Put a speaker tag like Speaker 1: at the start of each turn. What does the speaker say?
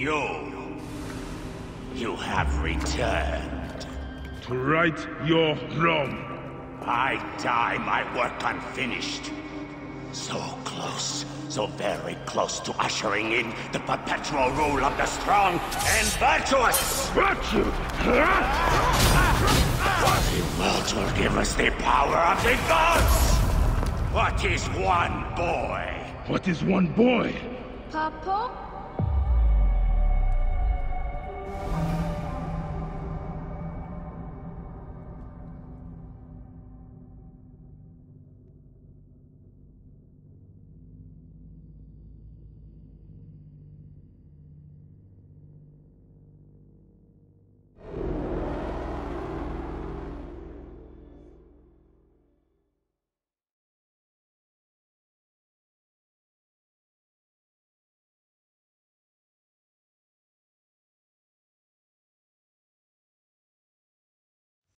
Speaker 1: You... You have returned.
Speaker 2: To right your wrong.
Speaker 1: I die my work unfinished. So close, so very close to ushering in the perpetual rule of the strong and virtuous!
Speaker 2: Virtue!
Speaker 1: The world will give us the power of the gods! What is one boy?
Speaker 2: What is one boy?
Speaker 3: Papa?